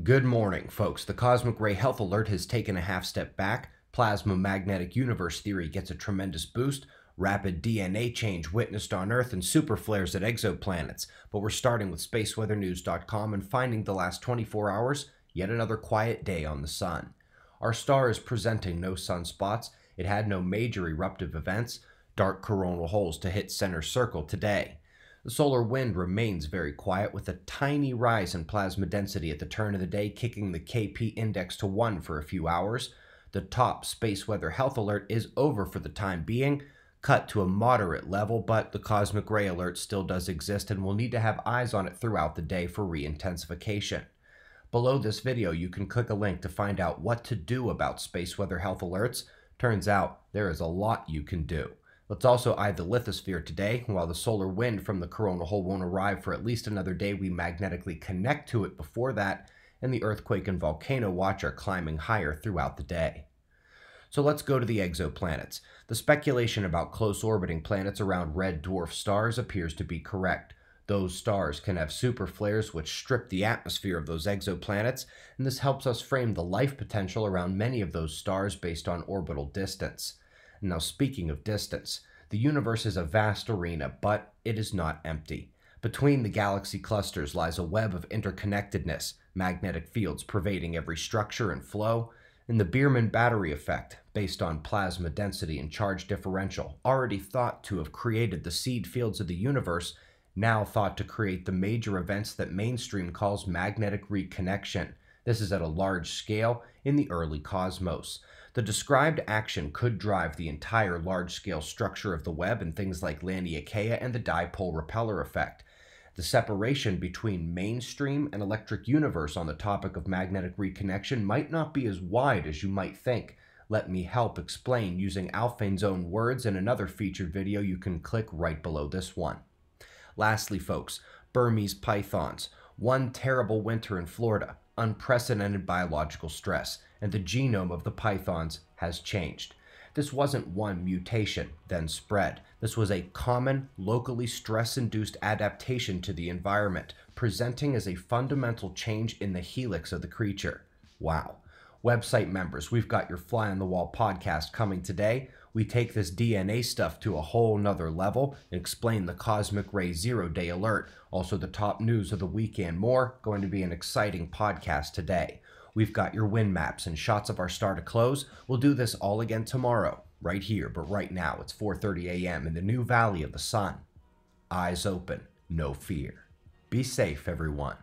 Good morning, folks. The Cosmic Ray Health Alert has taken a half step back. Plasma magnetic universe theory gets a tremendous boost. Rapid DNA change witnessed on Earth and super flares at exoplanets. But we're starting with spaceweathernews.com and finding the last 24 hours, yet another quiet day on the sun. Our star is presenting no sunspots. It had no major eruptive events, dark coronal holes to hit center circle today. The solar wind remains very quiet with a tiny rise in plasma density at the turn of the day, kicking the KP index to 1 for a few hours. The top space weather health alert is over for the time being, cut to a moderate level, but the cosmic ray alert still does exist and we'll need to have eyes on it throughout the day for re-intensification. Below this video, you can click a link to find out what to do about space weather health alerts. Turns out there is a lot you can do. Let's also eye the lithosphere today. While the solar wind from the coronal hole won't arrive for at least another day, we magnetically connect to it before that, and the earthquake and volcano watch are climbing higher throughout the day. So let's go to the exoplanets. The speculation about close orbiting planets around red dwarf stars appears to be correct. Those stars can have super flares which strip the atmosphere of those exoplanets, and this helps us frame the life potential around many of those stars based on orbital distance. Now, speaking of distance, the universe is a vast arena, but it is not empty. Between the galaxy clusters lies a web of interconnectedness, magnetic fields pervading every structure and flow, and the Biermann battery effect, based on plasma density and charge differential, already thought to have created the seed fields of the universe, now thought to create the major events that mainstream calls magnetic reconnection. This is at a large scale in the early cosmos. The described action could drive the entire large-scale structure of the web and things like Laniakea and the dipole repeller effect. The separation between mainstream and electric universe on the topic of magnetic reconnection might not be as wide as you might think. Let me help explain using Alfvén's own words in another featured video you can click right below this one. Lastly, folks, Burmese pythons. One terrible winter in Florida, unprecedented biological stress and the genome of the pythons has changed. This wasn't one mutation, then spread. This was a common, locally stress induced adaptation to the environment, presenting as a fundamental change in the helix of the creature. Wow. Website members, we've got your Fly on the Wall podcast coming today. We take this DNA stuff to a whole nother level and explain the Cosmic Ray Zero Day Alert, also the top news of the weekend. More going to be an exciting podcast today. We've got your wind maps and shots of our star to close. We'll do this all again tomorrow, right here, but right now it's 4:30 a.m. in the new Valley of the Sun. Eyes open, no fear. Be safe, everyone.